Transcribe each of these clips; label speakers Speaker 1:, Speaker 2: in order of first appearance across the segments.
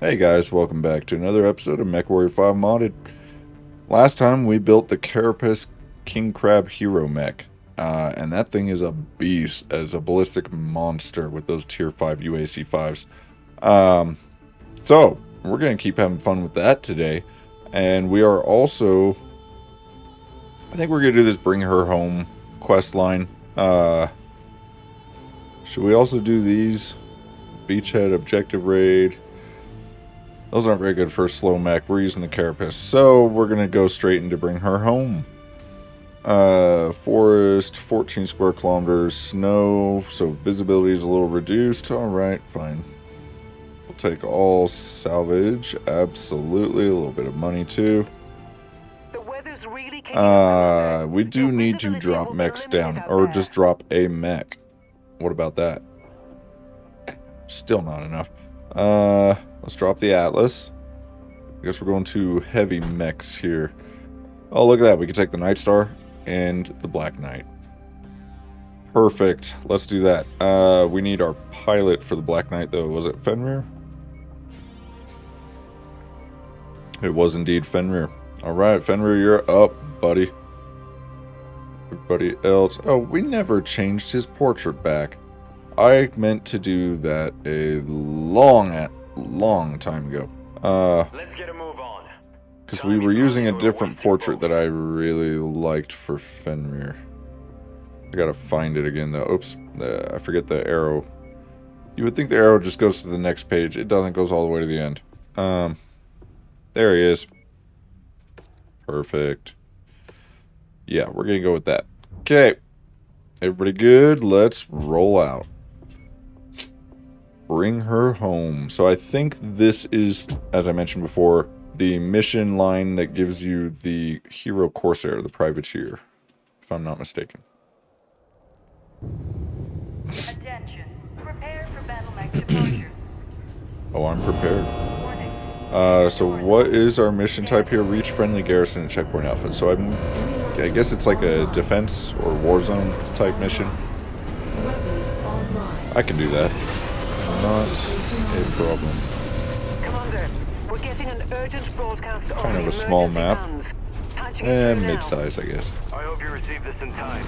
Speaker 1: Hey guys, welcome back to another episode of MechWarrior 5 Modded. Last time we built the Carapace King Crab Hero Mech. Uh, and that thing is a beast as a ballistic monster with those tier 5 UAC 5s. Um, so, we're going to keep having fun with that today. And we are also... I think we're going to do this Bring Her Home quest line. Uh, should we also do these? Beachhead, Objective Raid... Those aren't very good for a slow mech. We're using the Carapace. So we're going to go straight into bring her home. Uh, forest, 14 square kilometers, snow, so visibility is a little reduced. Alright, fine. We'll take all salvage, absolutely. A little bit of money too.
Speaker 2: Really
Speaker 1: uh, we do need to drop mechs down, or just drop a mech. What about that? Still not enough. Uh, let's drop the Atlas. I guess we're going to heavy mechs here. Oh, look at that. We can take the Night Star and the Black Knight. Perfect. Let's do that. Uh, we need our pilot for the Black Knight, though. Was it Fenrir? It was indeed Fenrir. All right, Fenrir, you're up, buddy. Everybody else. Oh, we never changed his portrait back. I meant to do that a long, long time ago. Uh,
Speaker 2: Let's get a move on.
Speaker 1: Because we were using a different portrait that I really liked for Fenrir. I gotta find it again though. Oops, uh, I forget the arrow. You would think the arrow just goes to the next page. It doesn't. goes all the way to the end. Um, there he is. Perfect. Yeah, we're gonna go with that. Okay. Everybody good? Let's roll out. Bring her home. So I think this is, as I mentioned before, the mission line that gives you the Hero Corsair, the privateer, if I'm not mistaken.
Speaker 3: Attention. Prepare for battle departure.
Speaker 1: oh, I'm prepared. Uh, so what is our mission type here? Reach friendly garrison and checkpoint outfit. So I'm, I guess it's like a defense or war zone type mission. I can do that not a problem.
Speaker 2: Commander, we're getting an urgent broadcast
Speaker 1: kind of a small map. And mid-size, I guess.
Speaker 4: I hope you received this in time.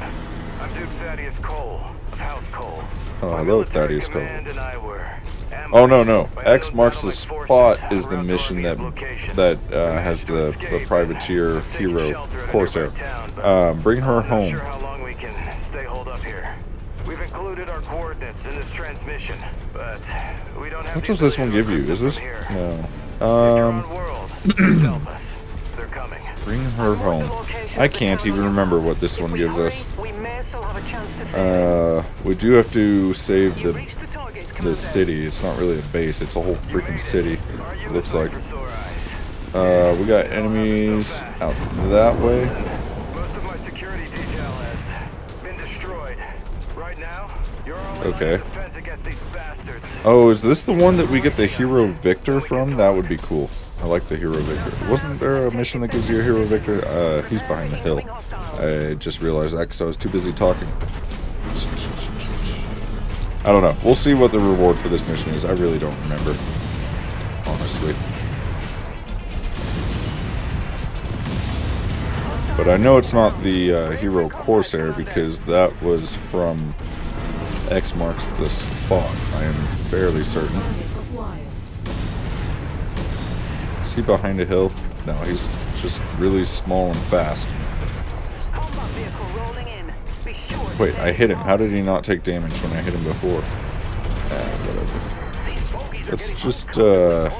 Speaker 4: I'm Duke Thaddeus Cole of House Cole.
Speaker 1: Oh, hello, Thaddeus Cole. Oh no no! X marks the spot is the mission that that uh, has the the privateer hero Corsair. Uh, bring her home.
Speaker 4: We've included our coordinates in this transmission, but we don't have
Speaker 1: What does this one give you? Is this no? Um They're coming. Bring her home. I can't even remember what this one gives us. Uh we do have to save the the city. It's not really a base, it's a whole freaking city. It looks like. Uh we got enemies out that way. Okay. Oh, is this the one that we get the Hero Victor from? That would be cool. I like the Hero Victor. Wasn't there a mission that gives you a Hero Victor? Uh, he's behind the hill. I just realized that because I was too busy talking. I don't know. We'll see what the reward for this mission is. I really don't remember. Honestly. But I know it's not the uh, Hero Corsair because that was from X marks the spot, I am fairly certain. Is he behind a hill? No, he's just really small and fast. Wait, I hit him. How did he not take damage when I hit him before? whatever. Let's just, uh...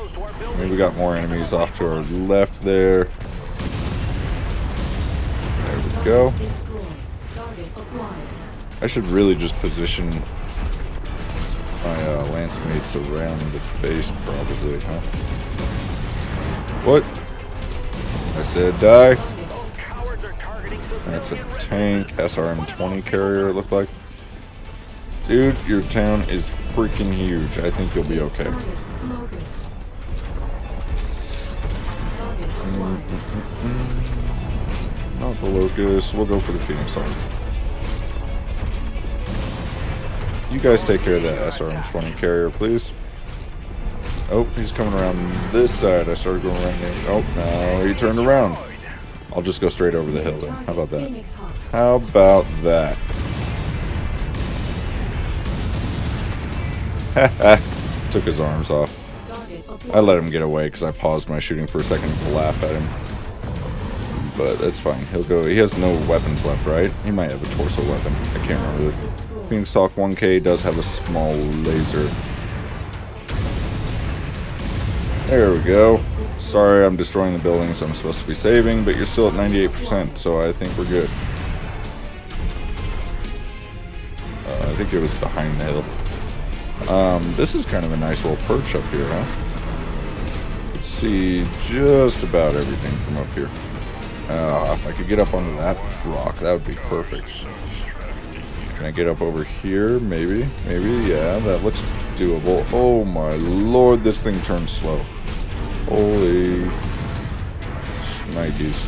Speaker 1: Maybe we got more enemies off to our left there. There we go. I should really just position my uh, lance mates around the base, probably, huh? What? I said die. That's a tank, SRM-20 carrier, it looked like. Dude, your town is freaking huge. I think you'll be okay. Mm -mm -mm Not the Locust. We'll go for the Phoenix Arm. You guys take care of that SRM-20 carrier, please. Oh, he's coming around this side. I started going around there. Oh, no, he turned around. I'll just go straight over the hill then. How about that? How about that? Took his arms off. I let him get away because I paused my shooting for a second to laugh at him. But that's fine. He'll go. He has no weapons left, right? He might have a torso weapon. I can't remember. Phoenix Hawk 1K does have a small laser. There we go. Sorry, I'm destroying the buildings I'm supposed to be saving, but you're still at 98%, so I think we're good. Uh, I think it was behind the hill. Um, this is kind of a nice little perch up here, huh? Let's see just about everything from up here. Uh, if I could get up onto that rock, that would be perfect. Can I get up over here? Maybe. Maybe. Yeah, that looks doable. Oh my lord, this thing turns slow. Holy shnikes.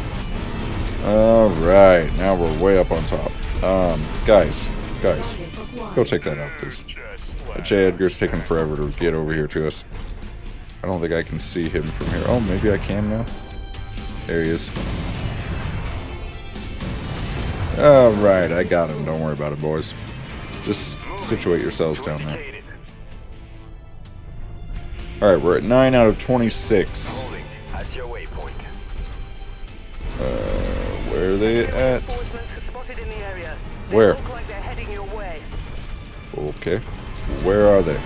Speaker 1: Alright, now we're way up on top. Um, guys, guys, go take that out, please. J. Edgar's taking forever to get over here to us. I don't think I can see him from here. Oh, maybe I can now. There he is. Alright, I got him. Don't worry about it, boys. Just situate yourselves down there. Alright, we're at 9 out of 26.
Speaker 4: Holding at your waypoint.
Speaker 1: Uh, where are they at? Where? Okay. Where are they?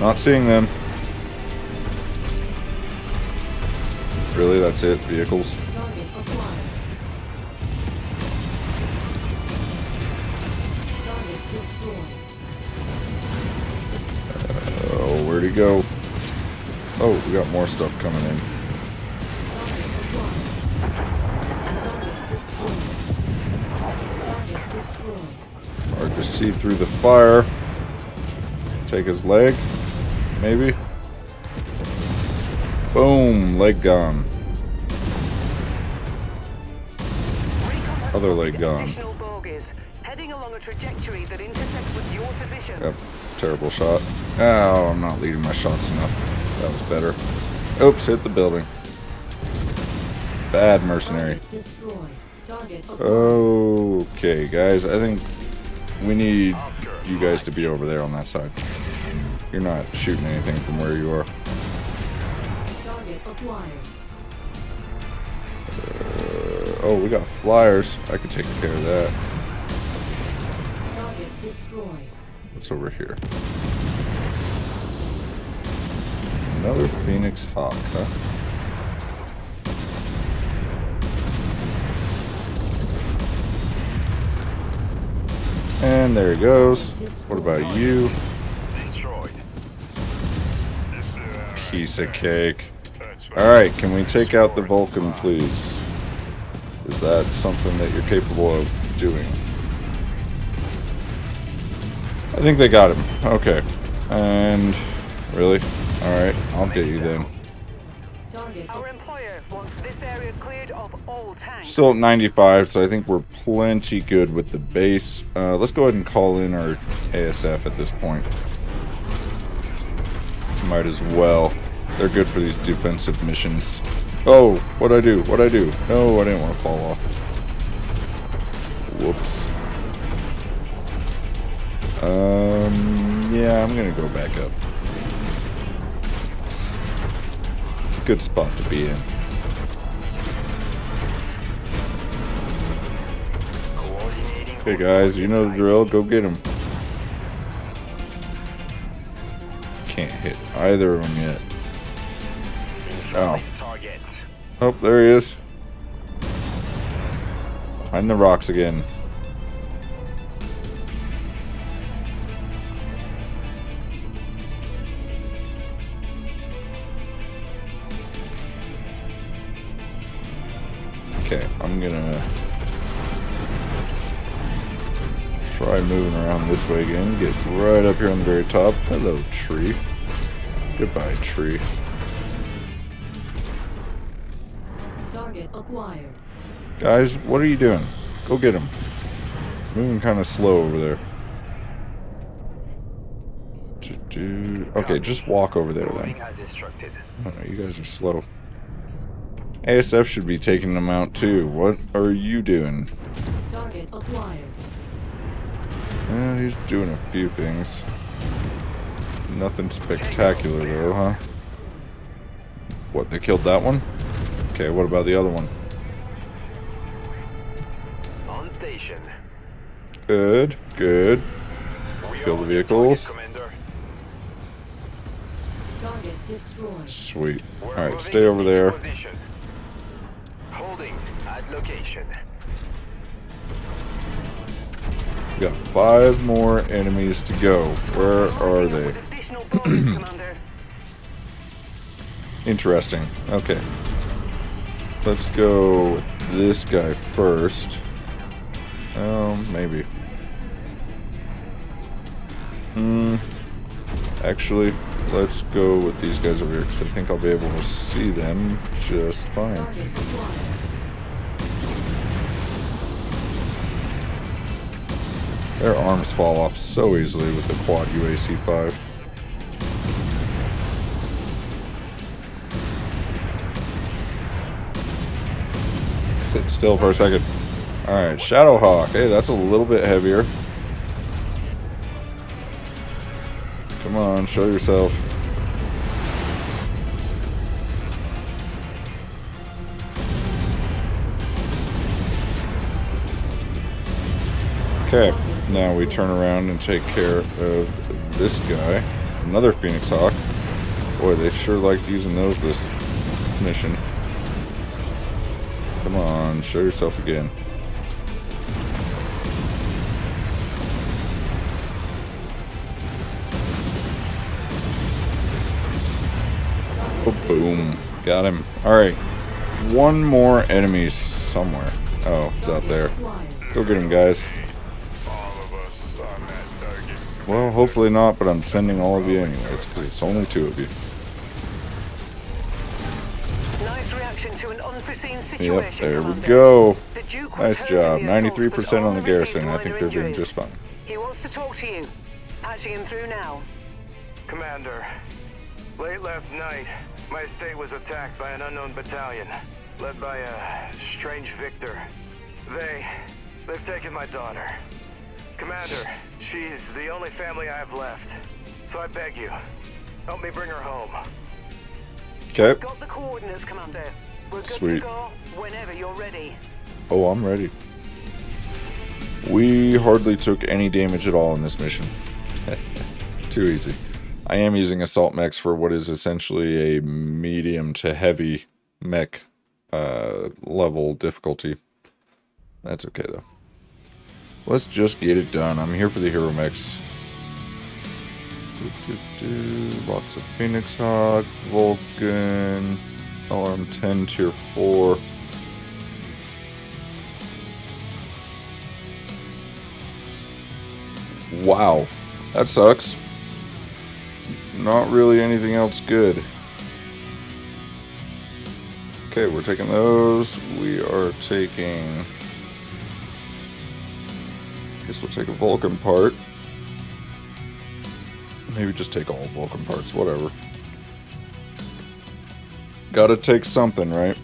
Speaker 1: Not seeing them. Really, that's it? Vehicles? Go? Oh, we got more stuff coming in. Hard to see through the fire. Take his leg, maybe. Boom, leg gone. Other leg gone.
Speaker 2: Additional bogies heading along a trajectory that intersects with your position.
Speaker 1: Yep, terrible shot. Oh, I'm not leading my shots enough. That was better. Oops, hit the building. Bad mercenary.
Speaker 5: Target destroyed. Target acquired.
Speaker 1: Okay, guys, I think we need you guys to be over there on that side. You're not shooting anything from where you are. Uh, oh, we got flyers. I could take care of that.
Speaker 5: Target.
Speaker 1: What's over here? Another Phoenix Hawk, huh? And there he goes. What about you?
Speaker 4: Uh,
Speaker 1: Piece of cake. Alright, can we take out the Vulcan, please? Is that something that you're capable of doing? I think they got him. Okay. And... Really? Alright, I'll get you then.
Speaker 2: Our employer wants this area cleared of all tanks.
Speaker 1: Still at 95, so I think we're plenty good with the base. Uh, let's go ahead and call in our ASF at this point. Might as well. They're good for these defensive missions. Oh, what'd I do? What'd I do? No, I didn't want to fall off. Whoops. Um, yeah, I'm gonna go back up. Good spot to be in. Hey guys, you know the drill. Go get him. Can't hit either of them yet. Oh. Oh, there he is. Behind the rocks again. Around this way again. Get right up here on the very top. Hello, tree. Goodbye, tree.
Speaker 5: Target acquired.
Speaker 1: Guys, what are you doing? Go get him. Moving kind of slow over there. Okay, just walk over there then.
Speaker 4: Moving as instructed.
Speaker 1: Oh, I don't know, you guys are slow. ASF should be taking them out too. What are you doing?
Speaker 5: Target acquired.
Speaker 1: Eh, he's doing a few things. Nothing spectacular though, huh? What, they killed that one? Okay, what about the other one?
Speaker 4: On station.
Speaker 1: Good, good.
Speaker 4: We
Speaker 1: Kill the vehicles.
Speaker 4: Commander.
Speaker 5: Target destroyed.
Speaker 1: Sweet. Alright, stay over there.
Speaker 4: Holding at location.
Speaker 1: We got five more enemies to go. Where are they?
Speaker 2: with additional bombs, Commander.
Speaker 1: Interesting. Okay. Let's go with this guy first. Um, maybe. Hmm. Actually, let's go with these guys over here because I think I'll be able to see them just fine. Their arms fall off so easily with the quad UAC 5. Sit still for a second. Alright, Shadowhawk. Hey, that's a little bit heavier. Come on, show yourself. Okay, now we turn around and take care of this guy. Another Phoenix Hawk. Boy, they sure liked using those this mission. Come on, show yourself again. Oh, boom. Got him. Alright. One more enemy somewhere. Oh, it's out there. Go get him, guys. Well, hopefully not, but I'm sending all of you anyways, because it's only two of you.
Speaker 2: Nice reaction to an unforeseen situation,
Speaker 1: Yep, there we go.
Speaker 2: The
Speaker 1: Nice job.
Speaker 2: in the assault,
Speaker 1: 93% on the garrison. I think they're doing just fine.
Speaker 2: He wants to talk to you. Patching him through now.
Speaker 4: Commander, late last night, my estate was attacked by an unknown battalion, led by a strange Victor. They, they've taken my daughter. Commander, she's the only family I have left. So I beg you, help me bring her home.
Speaker 1: Okay.
Speaker 2: Got the coordinates, Commander. We're good
Speaker 1: Sweet.
Speaker 2: to go whenever you're ready.
Speaker 1: Oh, I'm ready. We hardly took any damage at all in this mission. Too easy. I am using assault mechs for what is essentially a medium to heavy mech uh, level difficulty. That's okay though. Let's just get it done. I'm here for the hero mechs. Do, do, do. Lots of Phoenix Hawk, Vulcan, LRM-10 Tier 4. Wow, that sucks. Not really anything else good. Okay, we're taking those. We are taking. Guess we'll take a Vulcan part. Maybe just take all Vulcan parts, whatever. Gotta take something, right?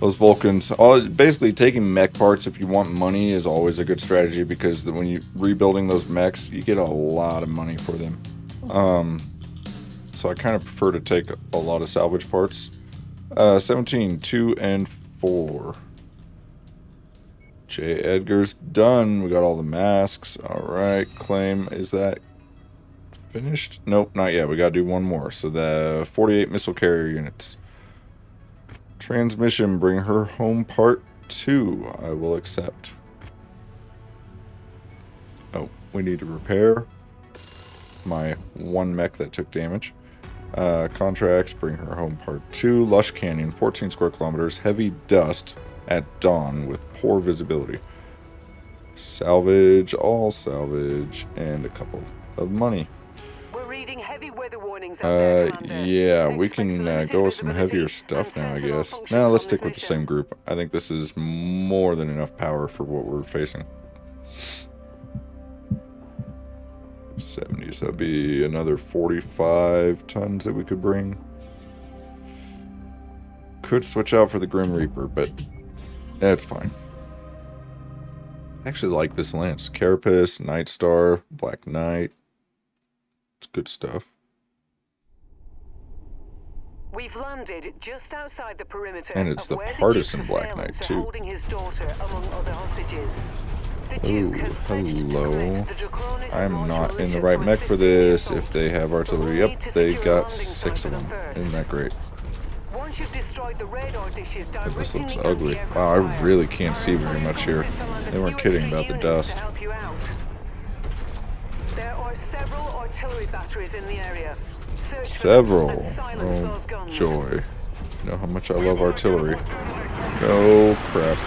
Speaker 1: Those Vulcans, all, basically taking mech parts if you want money is always a good strategy because when you're rebuilding those mechs, you get a lot of money for them. Um, so I kind of prefer to take a lot of salvage parts. Uh, 17, 2 and 4. J. Edgar's done. We got all the masks. All right, claim. Is that finished? Nope, not yet. We got to do one more. So the 48 missile carrier units. Transmission, bring her home part 2. I will accept. Oh, we need to repair my one mech that took damage. Uh, contracts, bring her home part 2. Lush Canyon, 14 square kilometers. Heavy dust at dawn with poor visibility. Salvage, all salvage, and a couple of money.
Speaker 2: We're reading heavy weather warnings
Speaker 1: Uh, yeah, we can uh, go with some heavier stuff now, I guess. Now let's stick with the same group. I think this is more than enough power for what we're facing. 70, so that'd be another 45 tons that we could bring. Could switch out for the Grim Reaper, but that's fine. I actually like this lance. Carapace, Night Star, Black Knight. It's good stuff.
Speaker 2: We've landed just outside the perimeter.
Speaker 1: And it's
Speaker 2: of
Speaker 1: the
Speaker 2: where
Speaker 1: partisan
Speaker 2: Duke's
Speaker 1: Black Knight, too.
Speaker 2: Holding his daughter among other hostages. The
Speaker 1: Ooh,
Speaker 2: has pledged to
Speaker 1: hello.
Speaker 2: the
Speaker 1: I'm not in the right mech for
Speaker 2: the
Speaker 1: this. If they have artillery, yep, they got six of them. Isn't that great?
Speaker 2: Once you've destroyed the radar dishes
Speaker 1: this looks ugly. Wow, I really can't see very much here.
Speaker 2: consists of a
Speaker 1: They weren't kidding about the dust.
Speaker 2: help you out. There are several artillery batteries in the area. Search
Speaker 1: Several. Oh, joy. You know how much I love artillery. Oh, crap.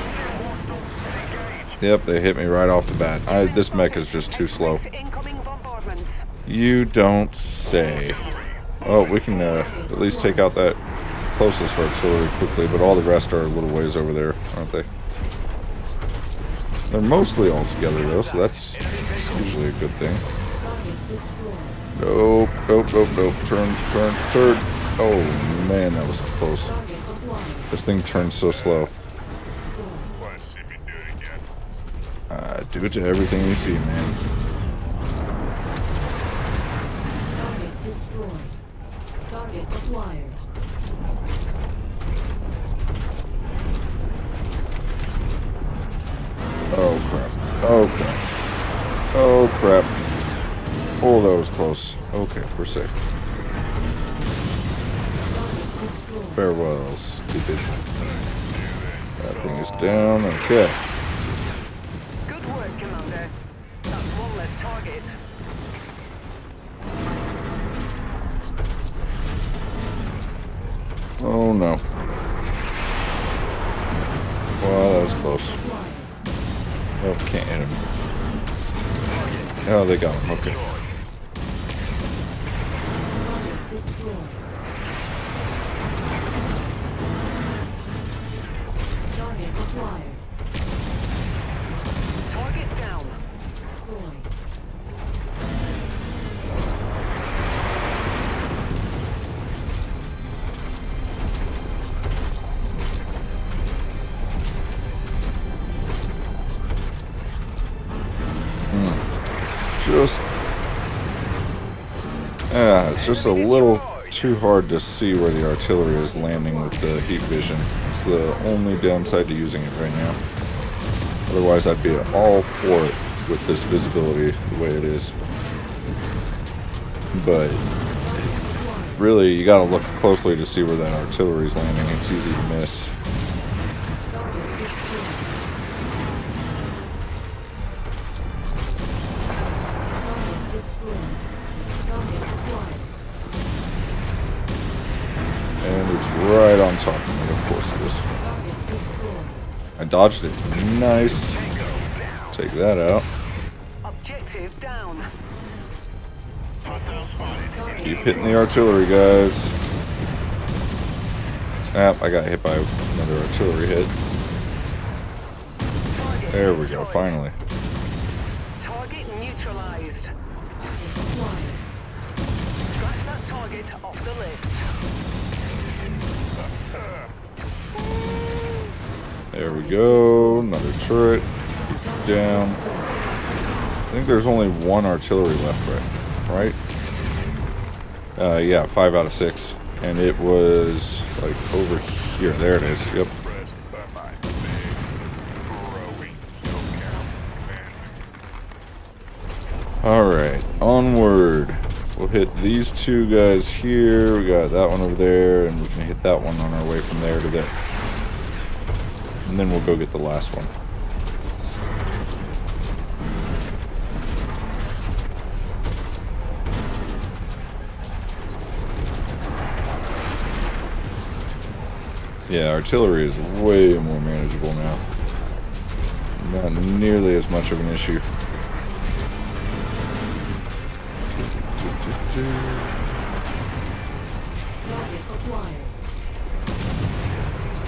Speaker 1: Yep, they hit me right off the bat. I, this mech is just too slow.
Speaker 2: Expect incoming bombardments.
Speaker 1: You don't say. Oh, we can uh, at least take out that closest artillery quickly, but all the rest are a little ways over there, aren't they? They're mostly all together though, so that's, that's usually a good thing. Nope, nope, nope, nope. Turn, turn, turn. Oh man, that was close. This thing turns so slow.
Speaker 5: Destroyed.
Speaker 6: Want to see me do it again?
Speaker 1: Uh, do it to everything you see, man. Close. Okay, we're safe. Farewell, stupid. That thing is down. Okay.
Speaker 2: Good work, Commander. That's one less target.
Speaker 1: Oh no. Well, that was close. Oh, can't hit him. Oh, they got him. Okay. It's just a little too hard to see where the artillery is landing with the heat vision. It's the only downside to using it right now. Otherwise, I'd be all for it with this visibility the way it is. But really, you gotta look closely to see where that artillery is landing. It's easy to miss. Dodged it. Nice. Take that out.
Speaker 2: Objective down.
Speaker 1: Keep hitting the artillery, guys. Snap, I got hit by another artillery hit. There we go, finally. There we go. Another turret. It's down. I think there's only one artillery left, right? Right? Uh, yeah, five out of six. And it was like over here. There it is. Yep. Alright, onward. We'll hit these two guys here. We got that one over there, and we can hit that one on our way from there to there. And then we'll go get the last one. Yeah, artillery is way more manageable now. Not nearly as much of an issue.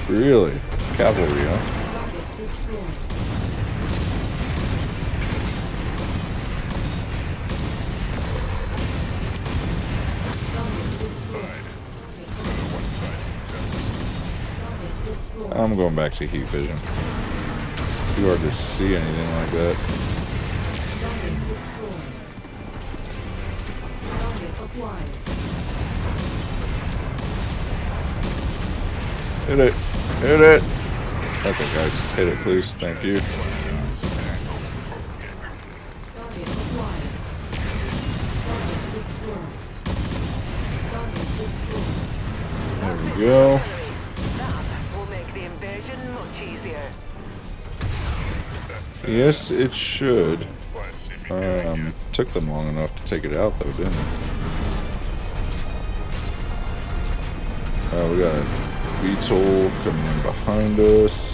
Speaker 1: Really? cavalry, huh? I'm going back to heat vision. Too hard to see anything like that. Hit it. Hit it. Okay, guys. Hit it, please. Thank you. There we go. Yes, it should. Um, took them long enough to take it out, though, didn't it? Oh, we got a VTOL coming in behind us.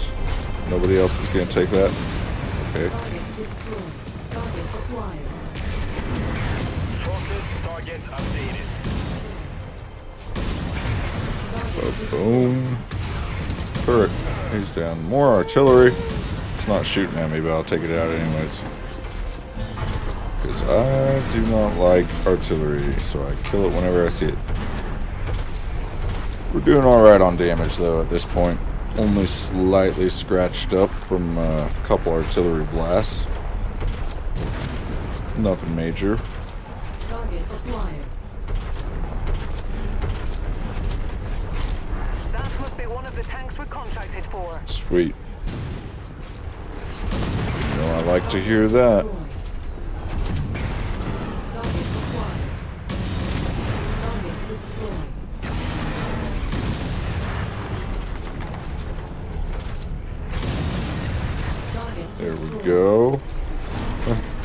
Speaker 1: Nobody else is gonna take that. Okay.
Speaker 5: Target
Speaker 4: updated.
Speaker 1: Boom. Turret. He's down. More artillery. It's not shooting at me, but I'll take it out anyways. Because I do not like artillery, so I kill it whenever I see it. We're doing alright on damage, though, at this point. Only slightly scratched up from uh, a couple artillery blasts. Nothing major.
Speaker 5: Target acquired.
Speaker 2: That must be one of the tanks we're contracted for.
Speaker 1: Sweet. You know, I like to hear that. Go.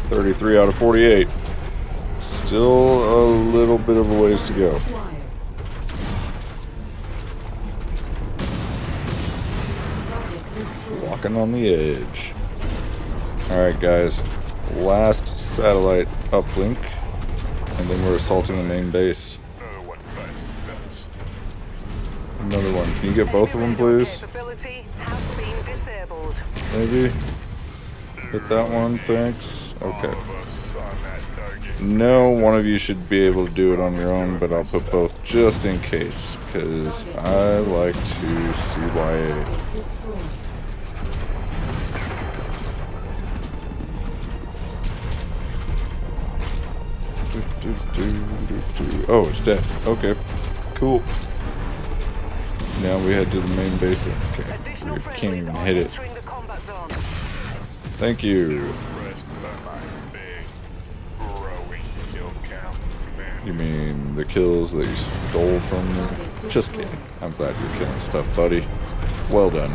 Speaker 1: 33 out of 48. Still a little bit of a ways to go.
Speaker 5: Acquired. Target destroyed.
Speaker 1: Walking on the edge. Alright, guys. Last satellite uplink. And then we're assaulting the main base.
Speaker 6: Another one bites the dust.
Speaker 1: Another one. Can you get both of them, please?
Speaker 2: Capability has been disabled.
Speaker 1: Maybe? Hit that one, thanks. Okay.
Speaker 6: All of us on.
Speaker 1: No, one of you should be able to do it on your own, but I'll put both just in case, because I like to see why. Oh, it's dead. Okay, cool. Now we head to the main base. Okay, we can't even hit it. Thank you. You mean the kills that you stole from me? Just kidding. I'm glad you're killing stuff, buddy. Well done.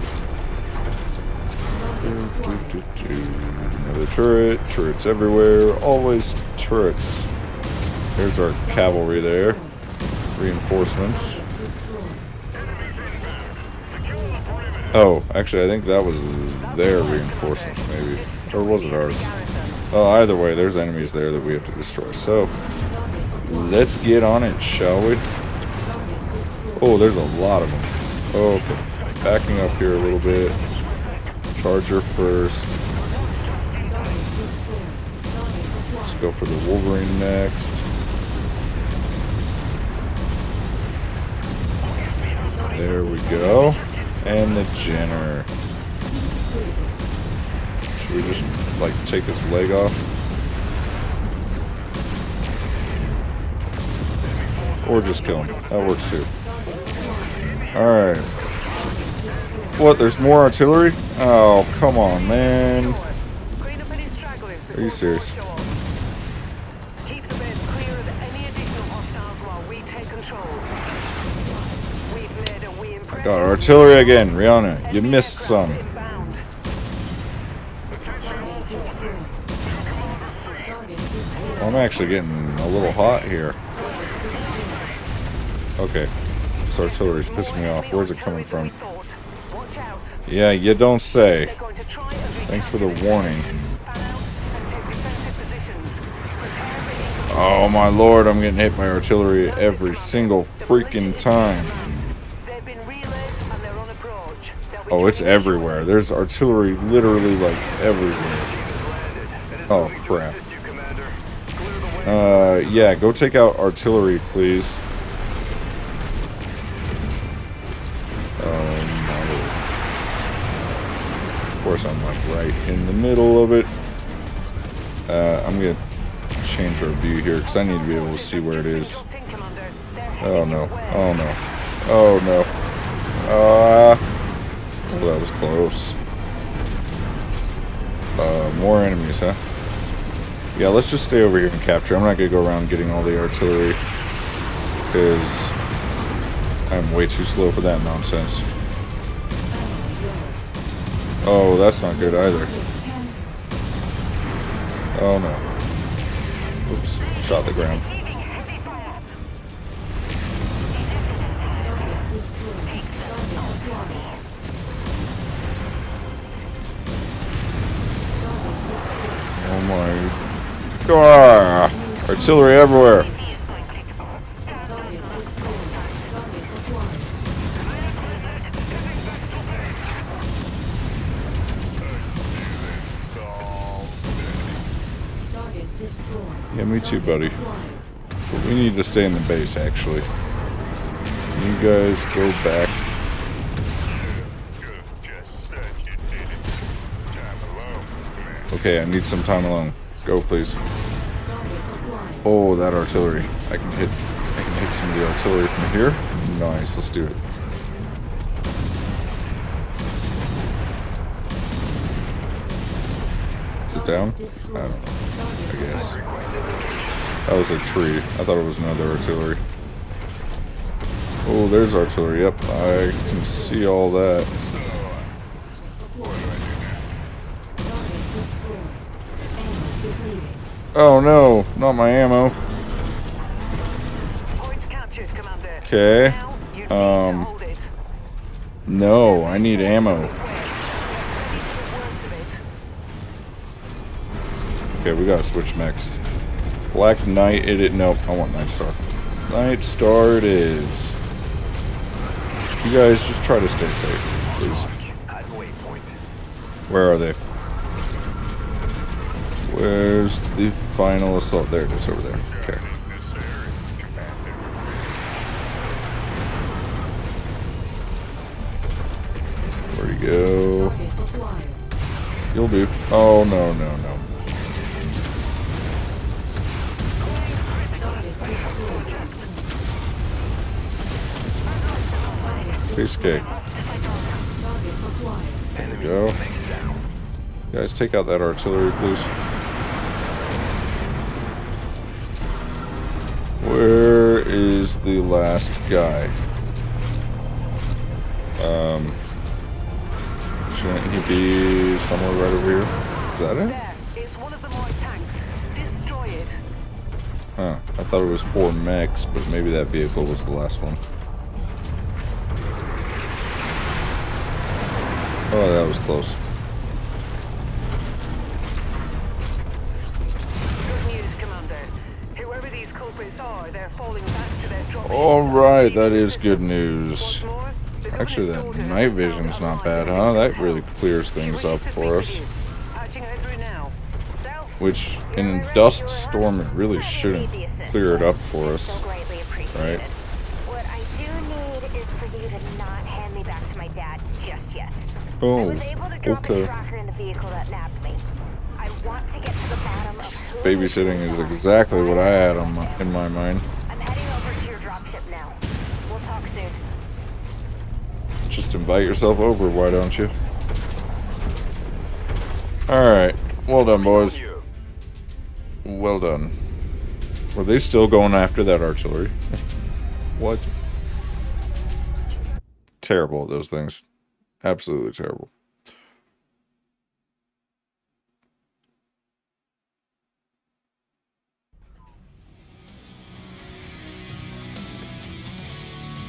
Speaker 1: Do, do, do. Another turret. Turrets everywhere. Always turrets. There's our cavalry there. Reinforcements. Oh, actually, I think that was their reinforcements, maybe. Or was it ours? Oh, either way, there's enemies there that we have to destroy. So, let's get on it, shall we? Oh, there's a lot of them. Oh, okay. Backing up here a little bit. Charger first. Let's go for the Wolverine next. There we go. And the Jenner. Should we just, like, take his leg off? Or just kill him. That works too. Alright. What, there's more artillery? Oh, come on, man. Are you serious? Got artillery again, Rihanna. You missed some. I'm actually getting a little hot here. Okay. This artillery's pissing me off. Where's it coming from? Yeah, you don't say. Thanks for the warning. Oh my lord, I'm getting hit by artillery every single freaking time. Oh, it's everywhere. There's artillery literally like everywhere. Oh, crap. Uh, yeah, go take out artillery, please. My lord. course, I'm like right in the middle of it. Uh, I'm gonna change our view here because I need to be able to see where it is. Oh no! Oh no! Oh no! Uh, oh, that was close. Uh, more enemies, huh? Yeah, let's just stay over here and capture. I'm not gonna go around getting all the artillery because I'm way too slow for that nonsense. Oh, that's not good either. Oh no. Oops, shot the ground. Artillery everywhere! Yeah, me too, buddy. But we need to stay in the base, actually. You guys go back. Okay, I need some time alone. Go, please. Oh, that artillery. I can hit I can hit some of the artillery from here. Nice, let's do it. Is it down? I, don't know, I guess. That was a tree. I thought it was another artillery. Oh, there's artillery. Yep, I can see all that. Oh no, not my ammo.
Speaker 2: Point captured, Commander.
Speaker 1: Okay.
Speaker 2: Now you need
Speaker 1: Um,
Speaker 2: to hold it.
Speaker 1: No, I need ammo.
Speaker 2: This way. Get ready for the worst of it.
Speaker 1: Okay, we gotta switch mechs. Black Knight, it, it nope, I want Night Star. Night Star it is. You guys just try to stay safe, please. Where are they? Where's the final assault? There it is, over there. Okay.
Speaker 6: Commander.
Speaker 1: Where'd go? You'll do. Oh, no, no, no. Piece of cake. There we go. Guys, take out that artillery, please. Where is the last guy? Um, shouldn't he be somewhere right over here? Is that it?
Speaker 2: There is one of the more tanks. Destroy it.
Speaker 1: Huh. I thought it was four mechs, but maybe that vehicle was the last one. Oh, that was close.
Speaker 2: Back to their dropships.
Speaker 1: All
Speaker 2: and
Speaker 1: right,
Speaker 2: leaving
Speaker 1: that is good news.
Speaker 2: What's more, the
Speaker 1: Actually, that night
Speaker 2: has
Speaker 1: vision's not bad, huh? That really clears things up for us.
Speaker 2: you. Patching her through now. So,
Speaker 1: Which, in a dust storm, it really shouldn't clear it up for us. Right?
Speaker 7: I do need is for you to not hand me back to my dad just yet. Oh, I
Speaker 1: Oh,
Speaker 7: was able to drop
Speaker 1: okay.
Speaker 7: a tracker in the vehicle that nabbed me. I want to get to the bottom of who
Speaker 1: Babysitting is exactly what I had on my, in my mind.
Speaker 7: I'm heading over to your dropship now. We'll talk soon.
Speaker 1: Just invite yourself over, why don't you? Alright. Well done, boys. Well done. Were they still going after that artillery? what? Terrible, those things. Absolutely terrible.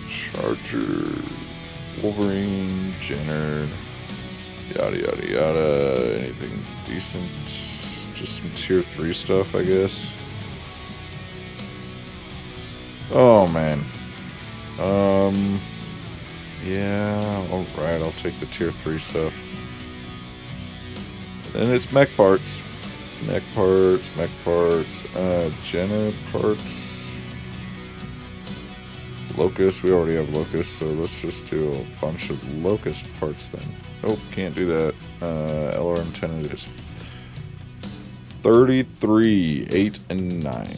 Speaker 1: Charger, Wolverine, Jenner, yada yada yada. Anything decent? Just some tier 3 stuff, I guess. Oh man. Um. Yeah, alright, I'll take the tier 3 stuff. And it's mech parts. Mech parts, mech parts, uh, Jenner parts. Locust, we already have Locust, so let's just do a bunch of Locust parts then. Oh, can't do that. Uh, LRM 10 it is. 33, 8, and 9.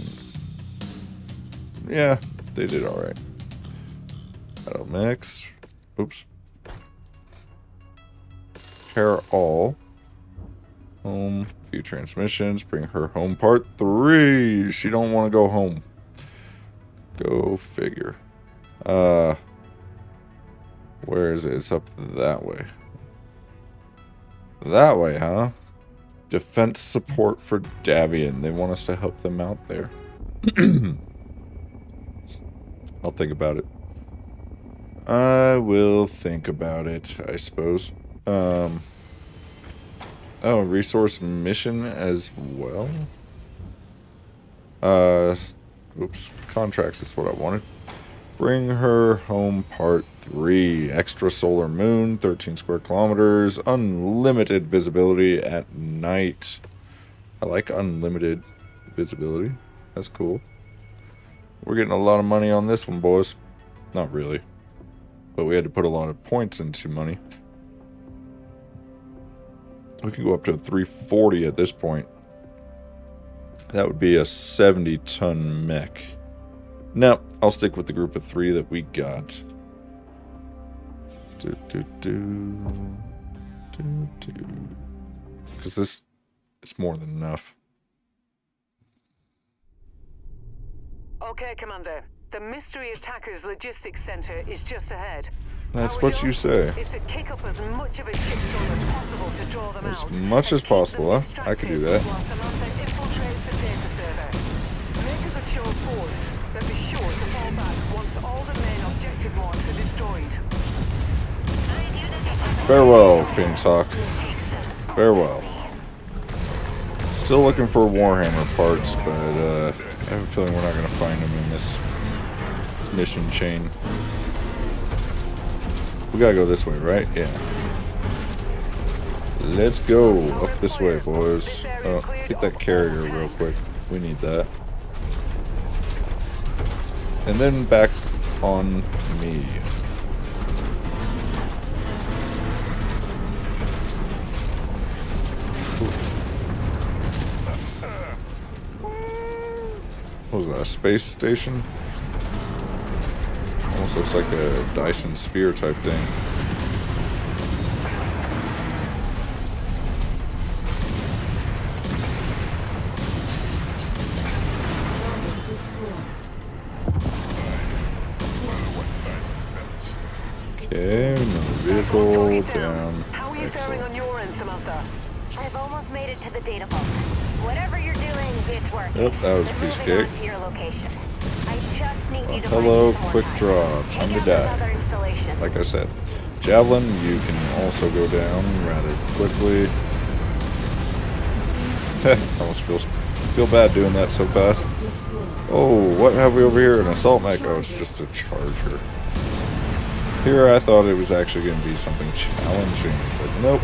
Speaker 1: Yeah, they did alright. Battle mix. Oops. Pair all. Home. Few transmissions. Bring her home. Part 3. She don't want to go home. Go figure. Uh, where is it? It's up that way. That way, huh? Defense support for Davion. They want us to help them out there. I'll think about it. I will think about it, I suppose. Um, oh, resource mission as well? Uh, oops, contracts is what I wanted. Bring her home part 3. Extra solar moon, 13 square kilometers, unlimited visibility at night. I like unlimited visibility. That's cool. We're getting a lot of money on this one, boys. Not really. But we had to put a lot of points into money. We can go up to 340 at this point. That would be a 70 ton mech. No, I'll stick with the group of three that we got. Do, do, do. Do, do. Because this is more than enough.
Speaker 2: Okay, Commander. The Mystery Attackers Logistics Center is just ahead.
Speaker 1: That's
Speaker 2: Our
Speaker 1: what you say.
Speaker 2: Is to kick up as much of a shitstorm as possible to draw them
Speaker 1: As
Speaker 2: out.
Speaker 1: much as possible, huh? I could do that.
Speaker 2: while Samantha infiltrates the data server. Make a show force, sure to fall back once all the main objective marks are destroyed.
Speaker 1: Farewell, Phoenix. Farewell. Still looking for Warhammer parts, but uh, I have a feeling we're not going to find them in this mission chain. We gotta go this way, right? Yeah. Let's go up this way, boys. Oh, get that carrier real quick. We need that. And then back on me. What was that, a space station? Almost looks like a Dyson sphere type thing. Okay, vehicle down.
Speaker 2: How are you faring on your end, Samantha?
Speaker 7: I've almost made it to the data vault. Whatever you're doing, it's working.
Speaker 1: Yep, that was a
Speaker 7: They're
Speaker 1: piece of cake.
Speaker 7: to your location. I just need you to
Speaker 1: Well, hello, quick
Speaker 7: time.
Speaker 1: draw.
Speaker 7: Take
Speaker 1: Time to die. Like I said, Javelin, you can also go down rather quickly. Almost feels feel bad doing that so fast. Oh, what have we over here? An assault mech? Oh, it's just a charger. Here I thought it was actually going to be something challenging, but nope.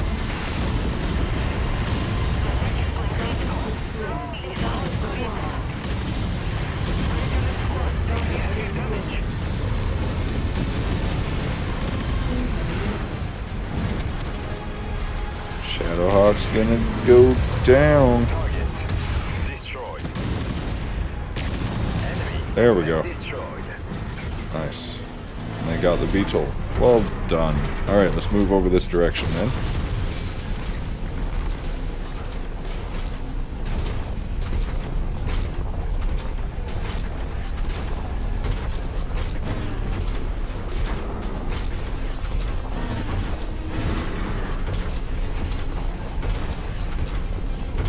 Speaker 1: Shadowhawk's gonna go down. There we go. Nice. And they got the VTOL. Done. Alright, let's move over this direction then.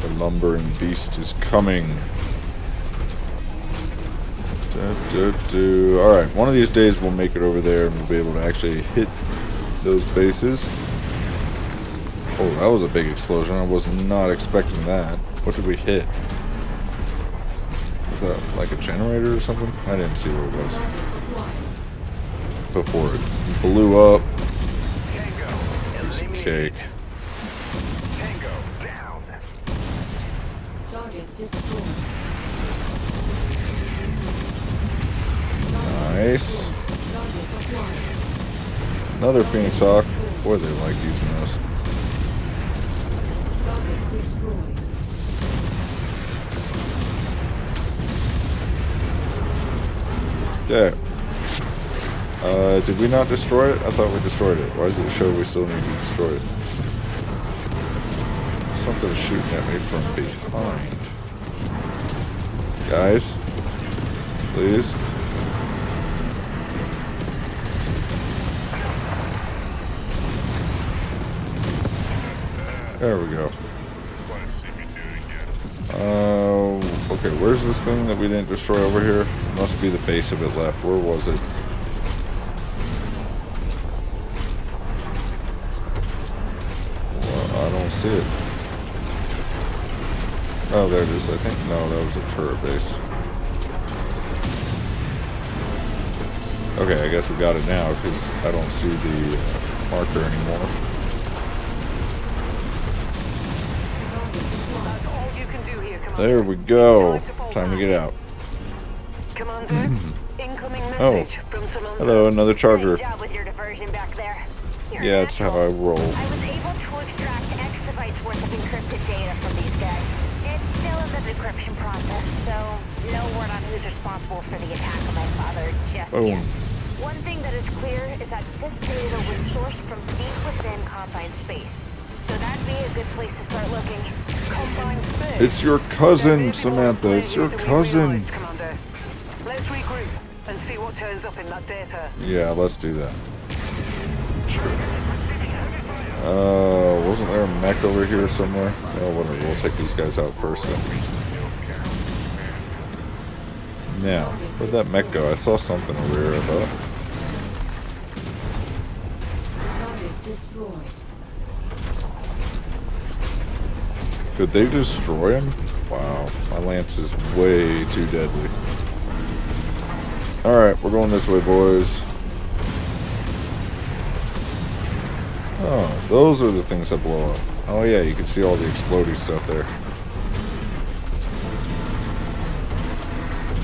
Speaker 1: The lumbering beast is coming. Du, du, du. All right, one of these days we'll make it over there and we'll be able to actually hit those bases. Oh, that was a big explosion. I was not expecting that. What did we hit? Was that like a generator or something? I didn't see what it was before it blew up. Piece of cake. Nice. Another Phoenix Hawk. Boy, they like using those. Yeah. Uh, did we not destroy it? I thought we destroyed it. Why does it show we still need to destroy it? Something's shooting at me from behind. Guys, please. There we go.
Speaker 6: It?
Speaker 1: Uh, okay, where's this thing that we didn't destroy over here? Must be the base of it left. Where was it? Well, I don't see it. Oh, there it is. I think, no, that was a turret base. Okay, I guess we got it now because I don't see the uh, marker anymore.
Speaker 2: That's all you can do here, Commander.
Speaker 1: There we go.
Speaker 2: Time to fall
Speaker 1: Time to
Speaker 2: back.
Speaker 1: get out.
Speaker 2: Commander, hmm. incoming
Speaker 1: Oh.
Speaker 2: message from some.
Speaker 1: Hello, another charger.
Speaker 7: Nice job with your diversion back there. You're
Speaker 1: Yeah, it's how I roll.
Speaker 7: I was able to extract exabytes worth of encrypted data from these guys. It's still in the decryption process, so no word on who's responsible for the attack on my father just
Speaker 1: Boom.
Speaker 7: yet. One thing that is clear is that this data was sourced from deep within Combine space. So that'd be a good place to start looking.
Speaker 2: Combined space.
Speaker 1: It's your cousin, Samantha. It's your
Speaker 2: here than we
Speaker 1: cousin.
Speaker 2: realised, Let's regroup and see what turns up in that data.
Speaker 1: Yeah, let's do that. Sure. Uh, wasn't there a mech over here somewhere? No, whatever. We'll take these guys out first then. Now, where'd that mech go? I saw something over here, I thought. Could they destroy him? Wow, my lance is way too deadly. Alright, we're going this way, boys. Oh, those are the things that blow up. Oh yeah, you can see all the explodey stuff there.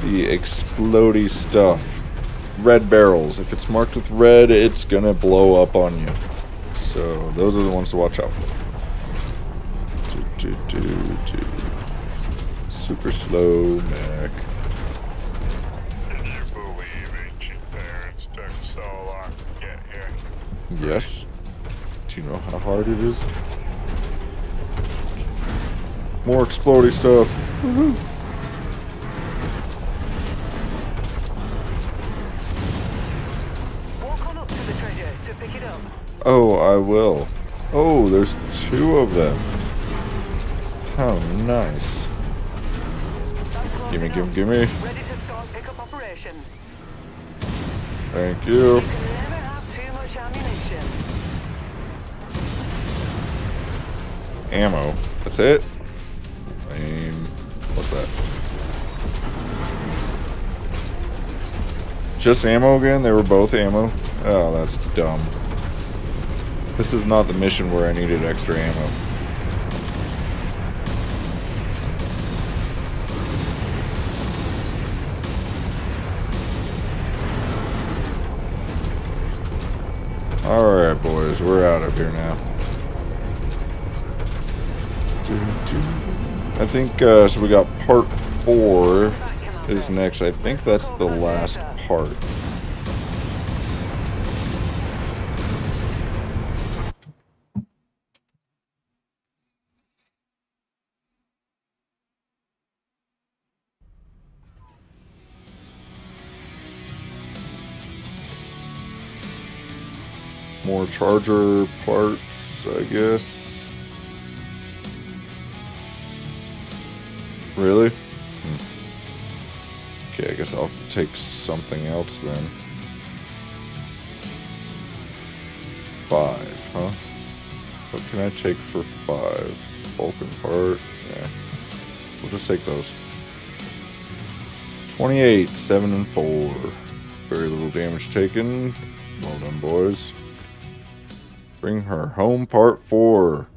Speaker 1: The explodey stuff. Red barrels. If it's marked with red, it's gonna blow up on you. So those are the ones to watch out for. Do, do, do, do. Super slow Mac.
Speaker 6: Can you believe ancient parents took so long to get here?
Speaker 1: Yes. Do you know how hard it is? More explodey stuff.
Speaker 2: Walk on up to the treasure to pick it up.
Speaker 1: Oh, I will. Oh, there's two of them. How nice. Gimme, gimme, gimme.
Speaker 2: Ready to start pickup operation.
Speaker 1: Thank you.
Speaker 2: You can never have too much ammunition.
Speaker 1: Ammo. That's it? I mean, what's that? Just ammo again? They were both ammo? Oh, that's dumb. This is not the mission where I needed extra ammo. Alright, boys, we're out of here now. I think, uh, so we got part four is next. I think that's the last part. More charger parts, I guess. Really? Hmm. Okay, I guess I'll take something else then. Five, huh? What can I take for five? Vulcan part? Yeah. We'll just take those. 28, 7 and 4. Very little damage taken. Well done, boys. Bring her home, part four.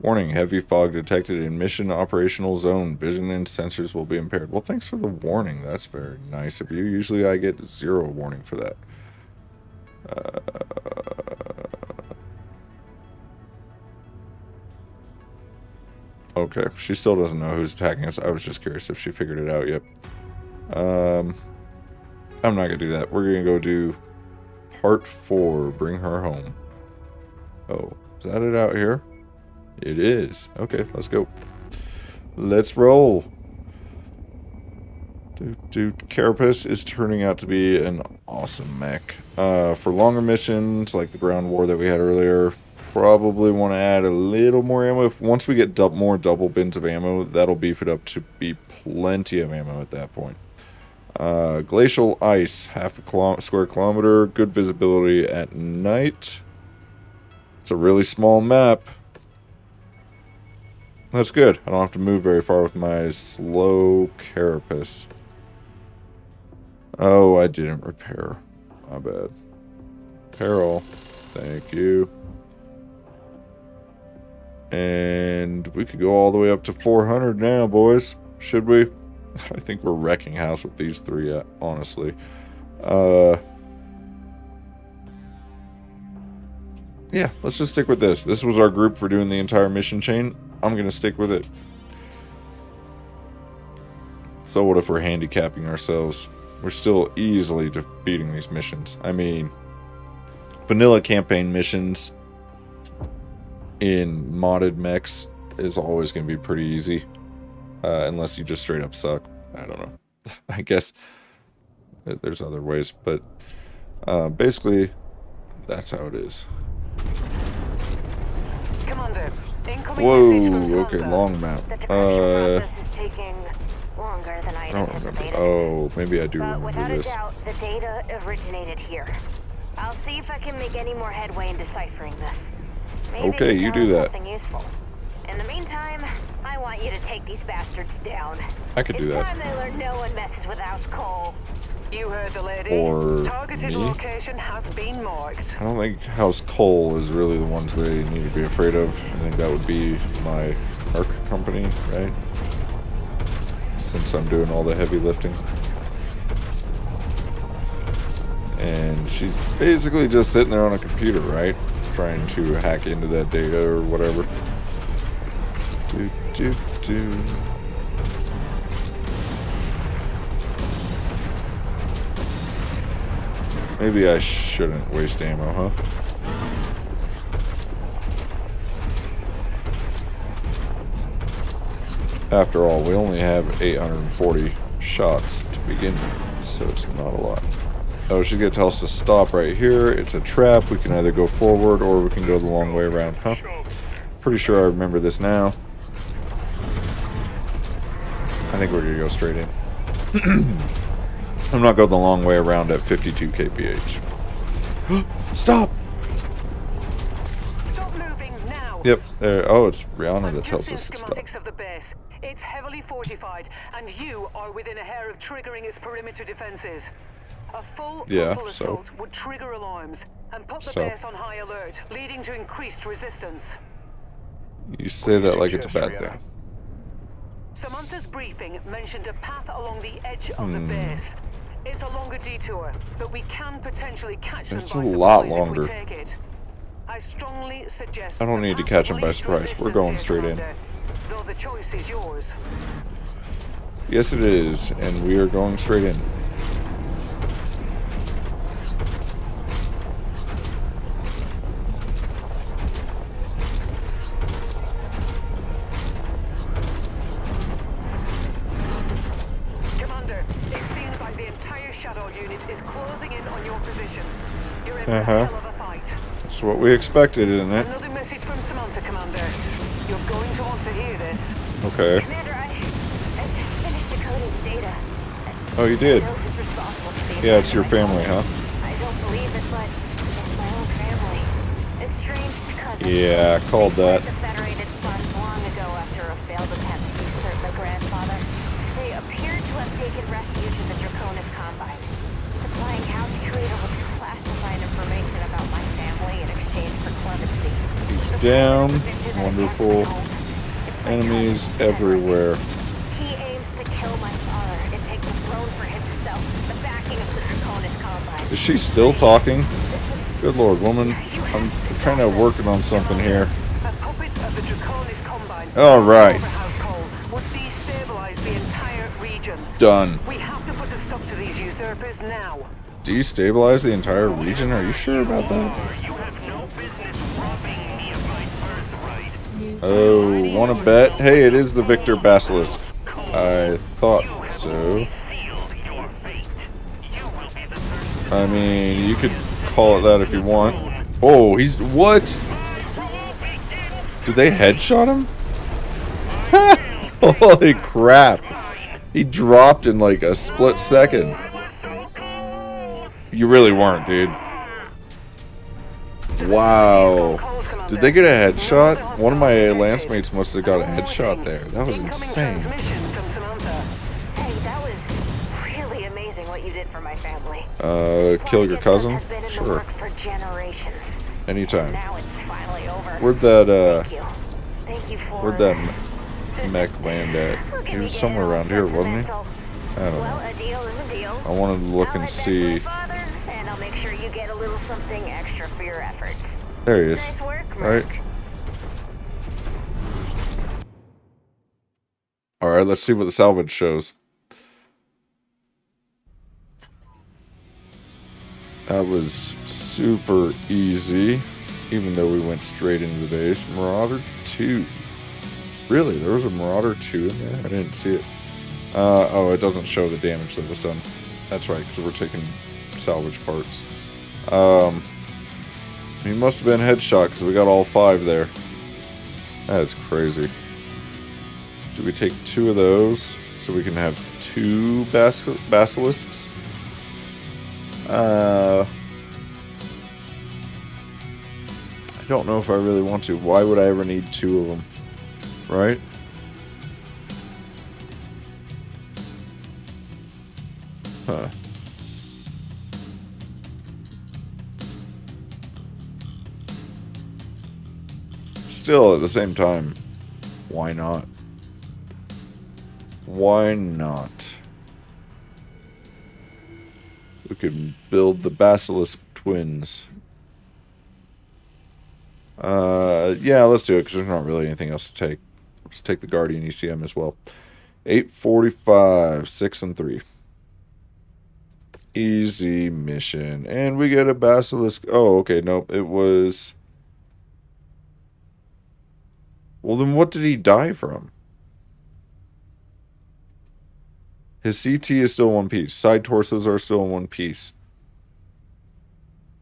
Speaker 1: Warning, heavy fog detected in mission operational zone. Vision and sensors will be impaired. Well, thanks for the warning. That's very nice of you. Usually I get zero warning for that. Uh, okay, she still doesn't know who's attacking us. I was just curious if she figured it out yet. Um, I'm not going to do that. We're going to go do part four, bring her home. Oh, is that it out here? It is. Okay, let's go. Let's roll. Dude, dude, Carapace is turning out to be an awesome mech. Uh, for longer missions, like the ground war that we had earlier, probably want to add a little more ammo. If, once we get more double bins of ammo, that'll beef it up to be plenty of ammo at that point. Uh, glacial ice, half a kilo square kilometer, good visibility at night. A really small map. That's good. I don't have to move very far with my slow carapace. Oh, I didn't repair. My bad. Peril. Thank you. And we could go all the way up to 400 now, boys. Should we? I think we're wrecking house with these three, uh, honestly. Uh, yeah, let's just stick with this. This was our group for doing the entire mission chain. I'm going to stick with it. So what if we're handicapping ourselves? We're still easily defeating these missions. I mean, vanilla campaign missions in modded mechs is always going to be pretty easy. Uh, unless you just straight up suck. I don't know. I guess there's other ways, but uh, basically, that's how it is.
Speaker 2: Commander, incoming
Speaker 1: Whoa, okay, long map. Uh,
Speaker 7: process is taking longer than I
Speaker 1: I don't remember. Oh, maybe I do
Speaker 7: But
Speaker 1: remember
Speaker 7: without a
Speaker 1: this.
Speaker 7: doubt, the data originated here. I'll see if I can make any more headway in deciphering this. Maybe
Speaker 1: Okay, you do that.
Speaker 7: Useful. In the meantime, I want you to take these bastards down.
Speaker 1: I could
Speaker 7: it's
Speaker 1: do that.
Speaker 7: time they learn no one messes with House Cole.
Speaker 2: You heard the lady.
Speaker 1: Or
Speaker 2: Targeted
Speaker 1: me?
Speaker 2: location has been marked.
Speaker 1: I don't think House Cole is really the ones they need to be afraid of. I think that would be my ARC company, right? Since I'm doing all the heavy lifting. And she's basically just sitting there on a computer, right? Trying to hack into that data or whatever. Do, do, do. Maybe I shouldn't waste ammo, huh? After all, we only have 840 shots to begin with, so it's not a lot. Oh, she's gonna tell us to stop right here. It's a trap. We can either go forward or we can go the long way around, huh? Pretty sure I remember this now. I think we're gonna go straight in. I'm not going the long way around at 52 kph. Stop!
Speaker 2: Stop moving now.
Speaker 1: Yep. There. Oh, it's Ryana
Speaker 2: I've
Speaker 1: that tells us to stop.
Speaker 2: schematics of the base. It's heavily fortified, and you are within a hair of triggering its perimeter defenses. A full
Speaker 1: Yeah, so-
Speaker 2: assault would trigger alarms and put the
Speaker 1: So.
Speaker 2: base on high alert, leading to increased resistance.
Speaker 1: You say that like it's a
Speaker 6: suggest,
Speaker 1: bad thing.
Speaker 2: Samantha's briefing mentioned a path along the edge of
Speaker 1: Hmm.
Speaker 2: the base. It's a longer detour, but we can potentially catch them
Speaker 1: It's
Speaker 2: by
Speaker 1: a lot longer.
Speaker 2: if we take it. I strongly suggest
Speaker 1: I don't need to catch
Speaker 2: of
Speaker 1: 'em by surprise. We're going straight in.
Speaker 2: Though the choice is yours.
Speaker 1: Yes, it is, and we are going straight in. We expected, isn't it?
Speaker 2: Another message from Samantha, Commander. You're going to want to hear this.
Speaker 1: Okay.
Speaker 7: Commander, I, I just finished decoding data.
Speaker 1: Oh, you did?
Speaker 7: I know who's responsible for the
Speaker 1: Yeah, it's your
Speaker 7: attack on my
Speaker 1: family, huh?
Speaker 7: I don't believe it, but it's my own family.
Speaker 1: Yeah, called that.
Speaker 7: fled the Federated Front long ago after a failed attempt to usurp my grandfather. They appeared to have taken refuge in the Draconis Combine, supplying House Kurita with classified information about my family in exchange for clemency.
Speaker 1: He's
Speaker 7: The
Speaker 1: down.
Speaker 7: plan is to attack
Speaker 1: Wonderful.
Speaker 7: my home. It's my
Speaker 1: Enemies everywhere.
Speaker 7: He aims to kill my father and take the throne for himself. The backing of the Draconis Combine.
Speaker 1: Is she still talking? Good lord, woman. I'm kind of working on something here.
Speaker 2: A puppet of the Draconis Combine.
Speaker 1: All right.
Speaker 2: Would destabilize the entire region.
Speaker 1: Done.
Speaker 2: We have to put a stop to these usurpers now.
Speaker 1: Destabilize the entire region? Are you sure about that? Want to bet? Hey, it is the Victor Basilisk. I thought so. I mean, you could call it that if you want. Oh, he's what? Did they headshot him? Holy crap! He dropped in like a split second. You really weren't, dude. Wow. Did they get a headshot? One of my lance mates must have got a headshot there. That was insane.
Speaker 2: transmission from Samantha.
Speaker 7: Hey, that was really amazing what you did for my family.
Speaker 1: Uh, kill your cousin?
Speaker 7: Has been in the
Speaker 1: Sure.
Speaker 7: work for generations.
Speaker 1: Anytime.
Speaker 7: Now it's finally over.
Speaker 1: Where'd that, uh,
Speaker 7: Thank you. For.
Speaker 1: where'd that mech land at? He was somewhere around here, wasn't he? I don't know.
Speaker 7: a deal is a deal.
Speaker 1: I wanted to look and
Speaker 7: let that to
Speaker 1: see.
Speaker 7: and I'll make sure you get a little something extra for your efforts.
Speaker 1: There he is.
Speaker 7: Nice work,
Speaker 1: Right?
Speaker 7: Merc.
Speaker 1: Alright, let's see what the salvage shows. That was super easy, even though we went straight into the base. Marauder 2. Really? There was a Marauder 2 in there? I didn't see it. Uh, oh, it doesn't show the damage that was done. That's right, because we're taking salvage parts. Um, he must have been headshot, because we got all five there. That is crazy. Do we take two of those so we can have two bas- basilisks? Uh, I don't know if I really want to. Why would I ever need two of them? Right? Huh. Still, at the same time, why not? Why not? We can build the Basilisk twins. Uh, yeah, let's do it because there's not really anything else to take. Let's take the Guardian ECM as well. 845, 6 and 3. Easy mission. And we get a Basilisk. Oh, okay. Nope. It was. Well, then what did he die from? His CT is still one piece. Side torsos are still in one piece.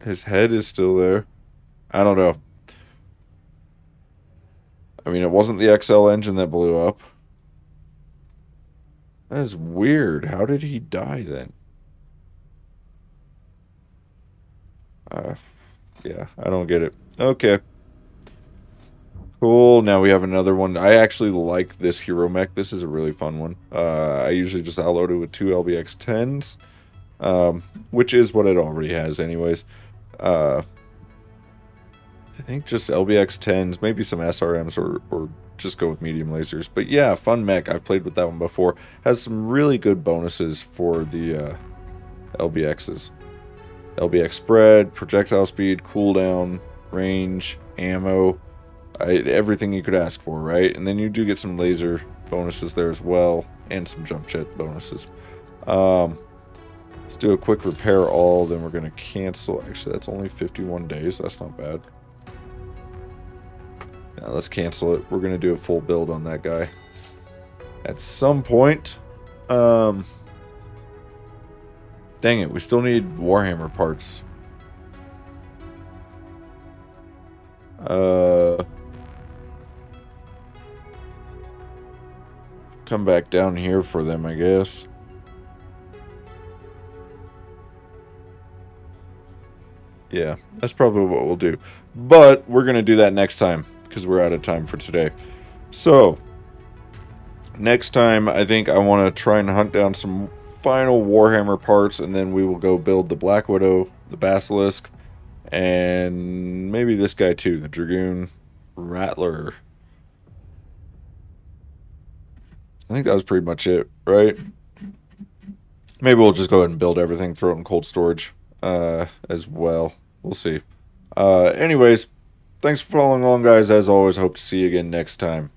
Speaker 1: His head is still there. I don't know. I mean, it wasn't the XL engine that blew up. That is weird. How did he die then? Uh, yeah, I don't get it. Okay. Cool. Now we have another one. I actually like this hero mech. This is a really fun one. Uh, I usually just outload it with two LBX 10s, um, which is what it already has, anyways. Uh, I think just LBX 10s, maybe some SRMs, or, or just go with medium lasers. But yeah, fun mech. I've played with that one before. Has some really good bonuses for the uh, LBXs. LBX spread, projectile speed, cooldown, range, ammo. Everything you could ask for, right? And then you do get some laser bonuses there as well, and some jump jet bonuses. Um, let's do a quick repair all, then we're going to cancel. Actually, that's only 51 days. That's not bad. Now let's cancel it. We're going to do a full build on that guy. At some point, um, dang it, we still need Warhammer parts. Uh... come back down here for them, I guess. Yeah, that's probably what we'll do. But we're going to do that next time because we're out of time for today. So, next time, I think I want to try and hunt down some final Warhammer parts and then we will go build the Black Widow, the Basilisk, and maybe this guy too, the Dragoon Rattler. I think that was pretty much it, right? Maybe we'll just go ahead and build everything, throw it in cold storage uh, as well. We'll see. Uh, anyways, thanks for following along, guys. As always, hope to see you again next time.